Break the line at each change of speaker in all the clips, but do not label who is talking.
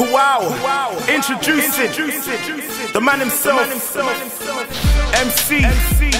Wow, introducing the man himself, MC, free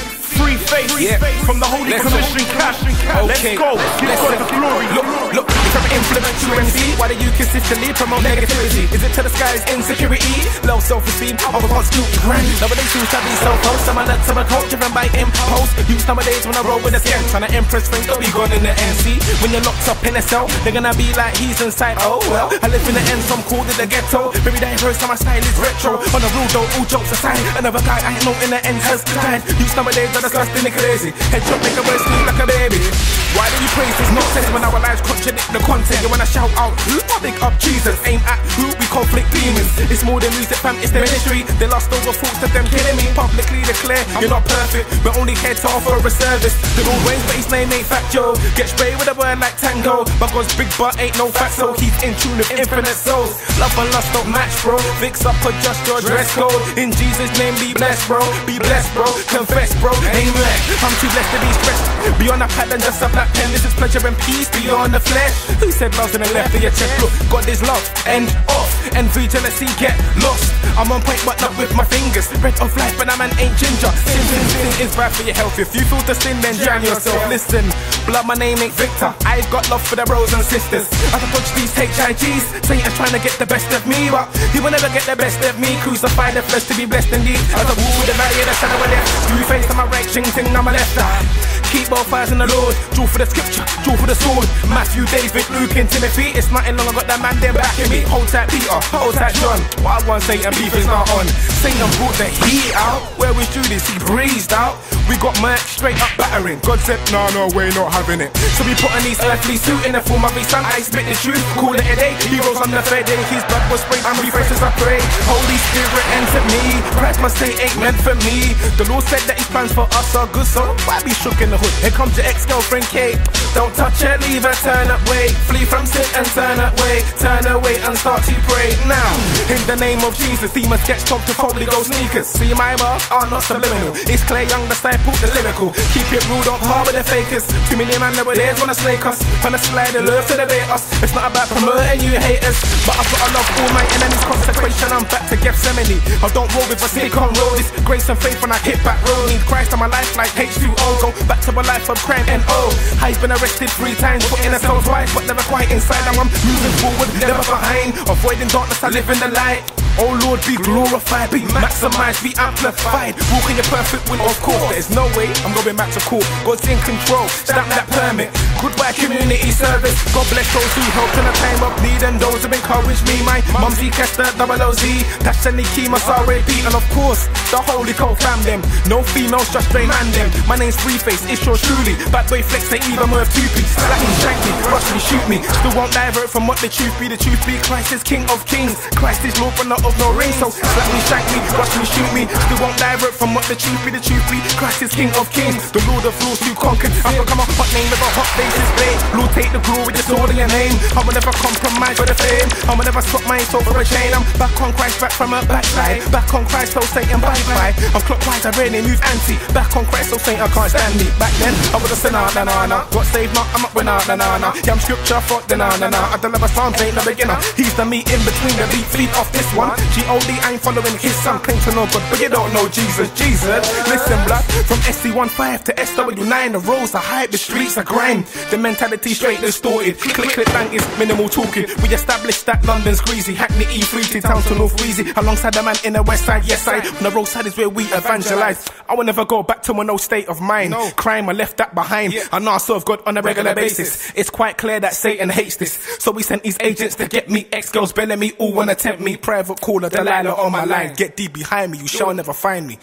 Yeah.
from the Holy
Let's
Commission Cash. Let's go, give
Let's
God
go.
the glory.
Look, look, if I'm influential MC, why do you consistently promote negativity? Is it to the skies insecurity? Low self-esteem, over constant grind. Nowadays seems to be so close, I'm alert to my culture driven by impulse. Use nowadays when I roll with a skin, trying to impress friends, don't be gone in the NC. When you're locked up in a cell, they're gonna be like he's inside. Oh well, I live in the end, some call it the ghetto. Very diverse, and my style is retro. On the road though, all jokes aside, another guy I know in the end has died. Use nowadays are disgusting and crazy. Headshot make a sleep like a baby. Lives contradict the content? You wanna shout out, who? Big up Jesus, aim at who? We conflict demons. It's more than music, fam, it's the ministry. They lost over thoughts of them killing me. Publicly declare you're not perfect, but only here to offer a service. The old ways, but his name ain't Joe. Get sprayed with a word like tango. But God's big butt ain't no fat, so he's in tune with infinite souls. Love and lust don't match, bro. Fix up, adjust your dress code. In Jesus' name, be blessed, bro. Be blessed, bro. Confess, bro. Amen. I'm too blessed to be stressed. Beyond a pad and just a black pen. This is pleasure and peace beyond the flesh. Who said love's in the left of your chest? Look, God is love. End off. Envy, jealousy, get lost. I'm on point, but not with my fingers. Bread of life, but a man ain't ginger. Sin, sin, sin is bad for your health. If you feel the sin, then drown yourself. Listen, blood, my name ain't Victor. I've got love for the bros and sisters. I touch these HIGs, Satan's trying to get the best of me, but he will never get the best of me. Crucify the flesh to be blessed indeed. As I walk with the valley of the shadow of death, you face on my right, ching ting on my left eye. Keep both eyes on the Lord, draw for the scripture, draw for the sword. Matthew, David, Luke, and Timothy. It's nothing long, I got that man there backing me. Hold tight, Peter, hold tight, John. What I want Satan beef is not on. Satan brought the heat out. Where was Judas? He breezed out. We got Merc straight up battering. God said, no, no, we're not having it. So we put on these earthly suit in the form of his son. I spit the truth, call it a day. Heroes on the fair day, his blood was sprayed. I'm refreshed as I pray. Holy Spirit enter me. Christ must say ain't meant for me. The Lord said that his plans for us are good, so why be shook in the hood? Here comes your ex-girlfriend Kate. Don't touch her, leave her, turn up, wait. Flee from sin and turn up, wait. Turn away and start to pray. Now, in the name of Jesus, he must get top to Holy Ghost sneakers. See my bars are not subliminal. It's Clay young disciple, the lyrical. Keep it rude, don't harbor the fakers. Two million man nowadays wanna snake us. Wanna slide the love to debate us. It's not about promoting you haters, but I've got to love all my enemies. Consecration, I'm back to Gethsemane. I don't roll with a stick on roll. This grace and faith when I hit back roll. Need Christ in my life like H2O. Go back to a life of crime and oh. I've been arrested three times, put in a cell twice, but never quite inside. Now I'm moving forward, never behind. Avoiding darkness, I live in the light. Oh Lord, be glorified, be maximized, be amplified. Walk in your perfect will, of course. There's no way I'm going back to court. God's in control, stamp that permit. Goodbye, community service. God bless those who helped in a time of need and those who encouraged me. My mumsy Kester, double OZ, Dash and Nikki, B, and of course, the Holy Cold fam them. No females, just straight man them. My name's Threeface, it's yours truly. Bad boy flex, they even worth two piece. Me, shank me, rush me, shoot me. Still won't divert from what the truth be. The truth be Christ is King of Kings. Christ is Lord, but not of no ring. So slap me, shank me, rush me, shoot me. Still won't divert from what the truth be. The truth be Christ is King of Kings. The Lord of Lords who conquered. I've become a hot name with a hot face display. Lord, take the glory, just all in your name. I will never compromise for the fame. I will never swap my soul for a chain. I'm back on Christ, back from a backside. Back on Christ, so Satan bye bye. I'm clockwise, I really move anti. Back on Christ, so Satan can't stand me. Back then, I was a sinner, na na na. Got saved, now I'm up with na na na na. Yeah, I'm scripture, fuck the na na na. I deliver psalms, ain't no beginner. He's the meat in between the beat, feed off this one. G.O.D. ain't following his son. Claim to know God, but you don't know Jesus. Jesus, listen, blood. From SC15 to SW9, the roads are hype, the streets are grime. The mentality straight distorted. Click, click, bang is minimal talking. We established that London's greasy. Hackney E3 to town to North Wheezy. Alongside the man in the west side, yes side. On the roadside is where we evangelize. I will never go back to my no state of mind. Crime, I left that behind. I know I serve God on a regular basis. It's quite clear that Satan hates this. So we sent these agents to get me. Ex-girls belling me, all wanna tempt me. Private caller, Delilah on my line. Get deep behind me, you shall never find me.